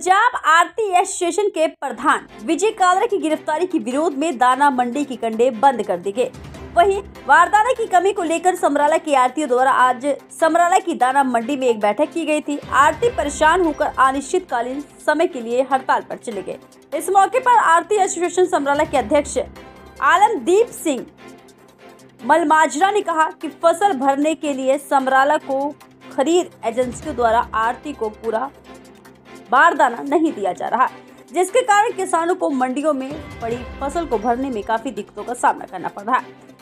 पंजाब आरती association के प्रधान विजय कालरा की गिरफ्तारी के विरोध में दाना मंडी की कंडे बंद कर दी गए। वहीं वारदाना की कमी को लेकर समराला की आरती द्वारा आज समराला की दाना मंडी में एक बैठक की गई थी। आरती परेशान होकर अनिश्चितकालीन समय के लिए हड़ताल पर चले गए। इस मौके पर आरती एसोसिएशन समराला के अध्यक्ष आलमदीप सिंह मलमाजरा ने कहा कि फ़सल भरने के लिए समराला को खरीद एजेंसियों द्वारा आरती को पूरा बारदाना नहीं दिया जा रहा, जिसके कारण किसानों को मंडियों में पड़ी फ़सल को भरने में काफ़ी दिक्कतों का सामना करना पड़ रहा।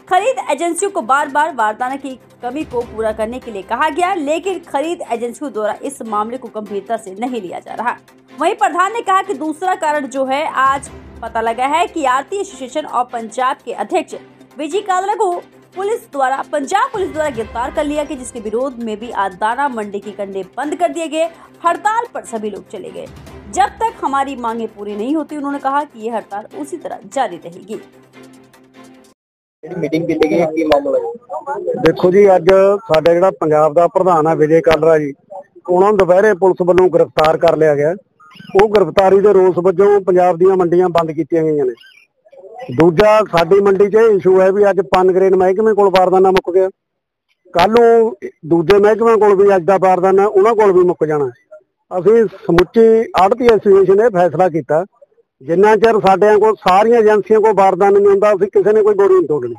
खरीद एजेंसियों को बार बार बारदाना की कमी को पूरा करने के लिए कहा गया, लेकिन खरीद एजेंसियों द्वारा इस मामले को गंभीरता से नहीं लिया जा रहा। वहीं प्रधान ने कहा कि दूसरा कारण जो है, आज पता लगा है कि आरती एसोसिएशन और पंजाब के अध्यक्ष विजय कादरा को पुलिस द्वारा पंजाब पुलिस द्वारा गिरफ्तार कर लिया गया जिसके विरोध में भी आज दाना मंडी के कंडे बंद कर दिए गए हड़ताल पर सभी लोग चले गए जब तक हमारी मांगे पूरी नहीं होती उन्होंने कहा कि ये हड़ताल उसी तरह जारी रहेगी ਜਿਹੜੀ ਮੀਟਿੰਗ ਕੀਤੀ ਗਈ ਹੈ ਕੀ ਮਾਮਲਾ ਹੈ ਦੇਖੋ ਜੀ ਅੱਜ ਸਾਡਾ ਜਿਹੜਾ ਪੰਜਾਬ ਦਾ ਪ੍ਰਧਾਨ ਆ ਵਿਜੇ ਕਾਲਰਾ ਜੀ ਉਹਨਾਂ ਨੂੰ ਦੁਪਹਿਰੇ ਪੁਲਿਸ ਵੱਲੋਂ ਗ੍ਰਿਫਤਾਰ ਕਰ ਲਿਆ ਗਿਆ ਉਹ ਗ੍ਰਿਫਤਾਰੀ ਦੇ ਰੋਸ ਵਜੋਂ ਪੰਜਾਬ ਦੀਆਂ ਮੰਡੀਆਂ ਬੰਦ ਕੀਤੀਆਂ ਗਈਆਂ ਨੇ ਦੂਜਾ ਸਾਡੀ ਮੰਡੀ 'ਚ ਇਹ ਇਸ਼ੂ ਹੈ ਵੀ ਅੱਜ ਪਨਗਰੇਨ ਮਹਿਕਮੇ ਕੋਲ ਬਾਰਦਾਨਾ ਮੁੱਕ ਗਿਆ। ਕੱਲ ਨੂੰ ਦੂਜੇ ਮਹਿਕਮਿਆਂ ਕੋਲ ਵੀ ਅੱਜ ਦਾ ਬਾਰਦਾਨਾ ਉਹਨਾਂ ਕੋਲ ਵੀ ਮੁੱਕ ਜਾਣਾ। ਅਸੀਂ ਸਮੁੱਚੀ ਆੜਤੀ ਐਸੋਸੀਏਸ਼ਨ ਨੇ ਫੈਸਲਾ ਕੀਤਾ, ਜਿੰਨਾ ਚਿਰ ਸਾਡਿਆਂ ਕੋਲ ਸਾਰੀਆਂ ਏਜੰਸੀਆਂ ਕੋਲ ਬਾਰਦਾਨਾ ਨਹੀਂ ਹੁੰਦਾ, ਅਸੀਂ ਕਿਸੇ ਨੇ ਕੋਈ ਗੋਲੀ ਨਹੀਂ ਤੋੜਨੀ।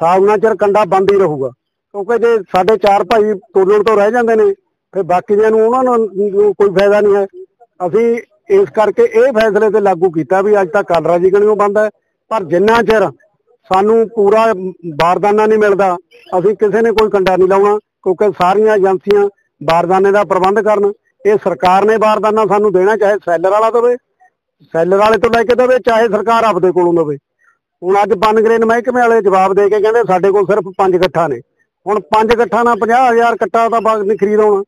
ਸਾਲ ਚਿਰ ਕੰਡਾ ਬੰਦ ਹੀ ਰਹੂਗਾ। ਕਿਉਂਕਿ ਜੇ ਸਾਡੇ ਚਾਰ ਭਾਈ ਤੋੜਨ ਤੋਂ ਰਹਿ ਜਾਂਦੇ ਨੇ, ਫਿਰ ਬਾਕੀਆਂ ਨੂੰ ਉਹਨਾਂ ਨੂੰ ਕੋਈ ਫਾਇਦਾ ਨਹੀਂ ਹੈ। ਅਸੀਂ ਇਸ ਕਰਕੇ ਇਹ ਫੈਸਲੇ ਤੇ ਲਾਗੂ ਕੀਤਾ ਵੀ ਅੱਜ ਤੱਕ ਕਲਰਾ ਜੀ ਗਣੀਓ ਬੰਦ ਹੈ। ਪਰ ਜਿੰਨਾ ਚਿਰ ਸਾਨੂੰ ਪੂਰਾ ਬਾਰਦਾਨਾ ਨਹੀਂ ਮਿਲਦਾ ਅਸੀਂ ਕਿਸੇ ਨੇ ਕੋਈ ਕੰਡਾ ਨਹੀਂ ਲਾਉਣਾ ਕਿਉਂਕਿ ਸਾਰੀਆਂ ਏਜੰਸੀਆਂ ਬਾਰਦਾਨੇ ਦਾ ਪ੍ਰਬੰਧ ਕਰਨ। ਇਹ ਸਰਕਾਰ ਨੇ ਬਾਰਦਾਨਾ ਸਾਨੂੰ ਦੇਣਾ ਚਾਹੇ ਸੈਲਰ ਵਾਲਾ ਦੇਵੇ ਸੈਲਰ ਵਾਲੇ ਤੋਂ ਲੈ ਕੇ ਦੇਵੇ ਚਾਹੇ ਸਰਕਾਰ ਆਪਦੇ ਕੋਲੋਂ ਦੇਵੇ। ਹੁਣ ਅੱਜ ਬਨਗਰੇਨ ਮਹਿਕਮੇ ਵਾਲੇ ਜਵਾਬ ਦੇ ਕੇ ਕਹਿੰਦੇ ਸਾਡੇ ਕੋਲ ਸਿਰਫ 5 ਗੱਠਾਂ ਨੇ। ਹੁਣ 5 ਗੱਠਾਂ ਨਾਲ 50000 ਕੱਟਾ ਤਾਂ ਬਾਗ ਨਹੀਂ ਖਰੀਦ ਆਉਣਾ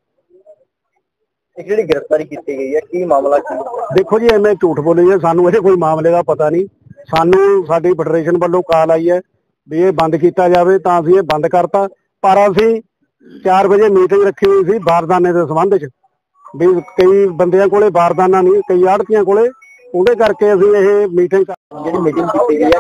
ਇੱਕ ਜਿਹੜੀ ਗ੍ਰਿਫਤਾਰੀ ਕੀਤੀ ਗਈ ਹੈ ਕੀ ਮਾਮਲਾ ਕੀ? ਦੇਖੋ ਜੀ ਐਵੇਂ ਝੂਠ ਬੋਲੀ ਹੈ ਸਾਨੂੰ ਇਹਦੇ ਕੋਈ ਮਾਮਲੇ ਦਾ ਪਤਾ ਨਹੀਂ। ਸਾਨੂੰ ਸਾਡੀ ਫੈਡਰੇਸ਼ਨ ਵੱਲੋਂ ਕਾਲ ਆਈ ਹੈ ਵੀ ਇਹ ਬੰਦ ਕੀਤਾ ਜਾਵੇ, ਤਾਂ ਅਸੀਂ ਇਹ ਬੰਦ ਕਰਤਾ। ਪਰ ਅਸੀਂ 4 ਵਜੇ ਮੀਟਿੰਗ ਰੱਖੀ ਹੋਈ ਸੀ ਬਾਰਦਾਨੇ ਦੇ ਸੰਬੰਧ 'ਚ। ਵੀ ਕਈ ਬੰਦਿਆਂ ਕੋਲੇ ਬਾਰਦਾਨਾ ਨਹੀਂ, ਕਈ ਆੜਤੀਆਂ ਕੋਲੇ। ਉਹਦੇ ਕਰਕੇ ਅਸੀਂ ਇਹ ਮੀਟਿੰਗ ਜਿਹੜੀ ਮੀਟਿੰਗ ਕੀਤੀ ਗਈ ਹੈ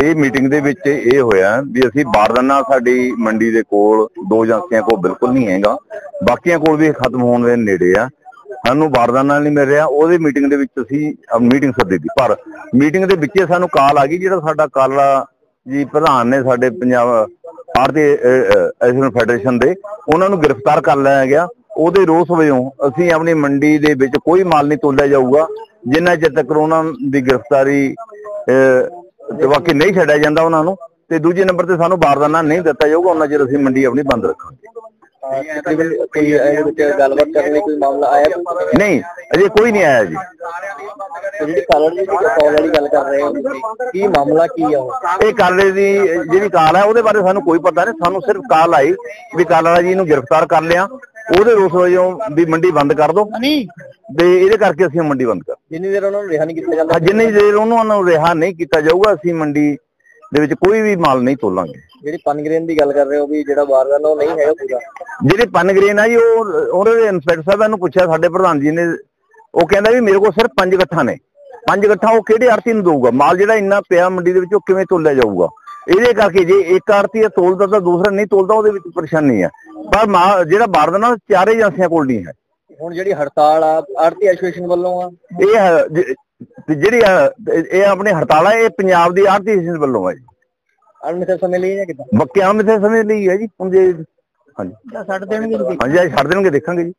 ਇਹ ਮੀਟਿੰਗ ਦੇ ਵਿੱਚ ਇਹ ਹੋਇਆ ਵੀ ਅਸੀਂ ਬਾਰਦਾਨਾ ਸਾਡੀ ਮੰਡੀ ਦੇ ਕੋਲ, ਦੋ ਏਜੰਸੀਆਂ ਕੋਲ ਬਿਲਕੁਲ ਨਹੀਂ ਹੈਗਾ। ਬਾਕੀਆਂ ਕੋਲ ਵੀ ਇਹ ਖਤਮ ਹੋਣ ਦੇ ਨੇੜੇ ਆ। ਸਾਨੂੰ ਵਾਰਦਾਨਾ ਨਹੀਂ ਮਿਲ ਰਿਹਾ। ਉਹਦੇ ਮੀਟਿੰਗ ਦੇ ਵਿੱਚ ਅਸੀਂ ਮੀਟਿੰਗ ਸੱਦੀ ਦੀ ਪਰ ਮੀਟਿੰਗ ਦੇ ਵਿੱਚ ਸਾਨੂੰ ਕਾਲ ਆ ਗਈ ਜਿਹੜਾ ਸਾਡਾ ਕਾਲਾ ਜੀ ਪ੍ਰਧਾਨ ਨੇ ਸਾਡੇ ਪੰਜਾਬ ਭਾਰਤੀ ਐਸੋਸੀਏਸ਼ਨ ਫੈਡਰੇਸ਼ਨ ਦੇ ਉਹਨਾਂ ਨੂੰ ਗ੍ਰਿਫਤਾਰ ਕਰ ਲਿਆ ਗਿਆ। ਉਹਦੇ ਰੋਸ ਵਜੋਂ ਅਸੀਂ ਆਪਣੀ ਮੰਡੀ ਦੇ ਵਿੱਚ ਕੋਈ ਮਾਲ ਨਹੀਂ ਤੋਲਿਆ ਜਾਊਗਾ। ਜਿੰਨਾ ਚਿਰ ਤੱਕ ਉਹਨਾਂ ਦੀ ਗ੍ਰਿਫਤਾਰੀ ਅਹ, ਤੇ ਬਾਕੀ ਨਹੀਂ ਛੱਡਿਆ ਜਾਂਦਾ ਉਹਨਾਂ ਨੂੰ ਤੇ ਦੂਜੇ ਨੰਬਰ ਤੇ ਸਾਨੂੰ ਬਾਰਦਾਨਾ ਨਹੀਂ ਦਿੱਤਾ ਜਾਊਗਾ। ਉਹਨਾਂ ਚਿਰ ਅਸੀਂ ਮੰਡੀ ਆਪਣੀ ਬੰਦ ਰੱਖਾਂਗੇ। ਕੋਈ ਇਹਦੇ ਵਿੱਚ ਗੱਲਬਾਤ ਕਰਨ ਲਈ ਕੋਈ ਮਾਮਲਾ ਆਇਆ ਕੋਈ? ਨਹੀਂ ਅਜੇ ਕੋਈ ਨਹੀਂ ਆਇਆ ਜੀ। ਤੇ ਜਿਹੜੀ ਕਾਲਰ ਜੀ ਦੀ ਕਾਲ ਵਾਲੀ ਗੱਲ ਕਰ ਰਹੇ ਹੋ ਤੁਸੀਂ, ਕੀ ਮਾਮਲਾ ਕੀ ਹੈ ਉਹ। ਇਹ ਕਾਲੇ ਦੀ ਜਿਹੜੀ ਕਾਲ ਹੈ ਉਹਦੇ ਬਾਰੇ ਸਾਨੂੰ ਕੋਈ ਪਤਾ ਨਹੀਂ। ਸਾਨੂੰ ਸਿਰਫ ਕਾਲ ਆਈ ਵੀ ਕਾਲਾ ਜੀ ਨੂੰ ਗ੍ਰਿਫਤਾਰ ਕਰ ਲਿਆ। ਉਹਦੇ ਰੋਸ ਵਜੋਂ ਵੀ ਮੰਡੀ ਬੰਦ ਕਰ ਦਿਓ ਤੇ ਇਹਦੇ ਕਰਕੇ ਅਸੀਂ ਮੰਡੀ ਬੰਦ ਕਰ ਜਿੰਨੀ ਦੇਰ ਉਹਨਾਂ ਨੂੰ ਰਿਹਾ ਨਹੀਂ ਕੀਤਾ ਜਾਂਦਾ। ਹਾਂ, ਜਿੰਨੀ ਦੇਰ ਉਹਨਾਂ ਨੂੰ ਰਿਹਾ ਨਹੀਂ ਕੀਤਾ ਜਾਊਗਾ ਅਸੀਂ ਮੰਡੀ ਦੇ ਵਿੱਚ ਕੋਈ ਵੀ ਮਾਲ ਨਹੀਂ ਤੋਲਾਂਗੇ। ਜਿਹੜੀ ਪਨਗ੍ਰੇਨ ਦੀ ਗੱਲ ਕਰ ਰਹੇ ਹੋ ਵੀ ਜਿਹੜਾ ਬਾਰਦਾਨਾ ਉਹ ਨਹੀਂ ਹੈਗਾ ਪੂਰਾ? ਜਿਹੜੇ ਪਨਗ੍ਰੇਨ ਆ ਜੀ ਉਹ ਉਹਨਾਂ ਦੇ ਇੰਸਪੈਕਟਰ ਸਾਹਿਬ ਨੂੰ ਪੁੱਛਿਆ ਸਾਡੇ ਪ੍ਰਧਾਨ ਜੀ ਨੇ ਉਹ ਕਹਿੰਦਾ ਵੀ ਮੇਰੇ ਕੋਲ ਸਿਰਫ ਪੰਜ ਗੱਠਾਂ ਨੇ। ਪੰਜ ਗੱਠਾਂ ਉਹ ਕਿਹੜੇ ਆੜਤੀ ਨੂੰ ਦਊਗਾ? ਮਾਲ ਜਿਹੜਾ ਇੰਨਾ ਪਿਆ ਮੰਡੀ ਦੇ ਵਿੱਚ ਉਹ ਕਿਵੇਂ ਤੋਲਿਆ ਜਾਊਗਾ? ਇਹਦੇ ਕਰਕੇ ਜੇ ਇੱਕ ਆੜਤੀ ਆ ਤੋਲਦਾ ਤਾਂ ਦੂਸਰਾ ਨਹੀਂ ਤੋਲਦਾ ਉਹਦੇ ਵਿੱਚ ਪਰੇਸ਼ਾਨੀ ਆ ਪਰ ਜਿਹੜਾ ਬਾਰਦਾਨਾ ਚਾਰੇ ਏਜੰਸੀਆਂ ਕੋਲ ਨਹੀਂ ਹੈ। ਹੁਣ ਜਿਹੜੀ ਹੜਤਾਲ ਆ ਆਰਤੀ ਐਸੋਸੀਏਸ਼ਨ ਵੱਲੋਂ ਆ? ਇਹ ਜਿਹੜੀ ਇਹ ਆਪਣੇ ਹੜਤਾਲ ਆ ਇਹ ਪੰਜਾਬ ਦੀ ਆੜਤੀ ਐਸੋਸੀਏਸ਼ਨ ਵੱਲੋਂ ਆ ਜੀ। ਅਣਮਿੱਥੇ ਸਮੇਂ ਲਈ ਜਾਂ ਕਿਦਾਂ? ਮੱਕਿਆਂ ਮਿੱਥੇ ਸਮੇਂ ਲਈ ਹੈ ਜੀ ਹੁਣ ਜੇ ਹਾਂਜੀ। ਛੱਡ ਦੇਣਗੇ ਹਾਂਜੀ ਅੱਜ ਛੱਡ ਦੇਣਗੇ ਦੇਖਾਂਗੇ ਜੀ।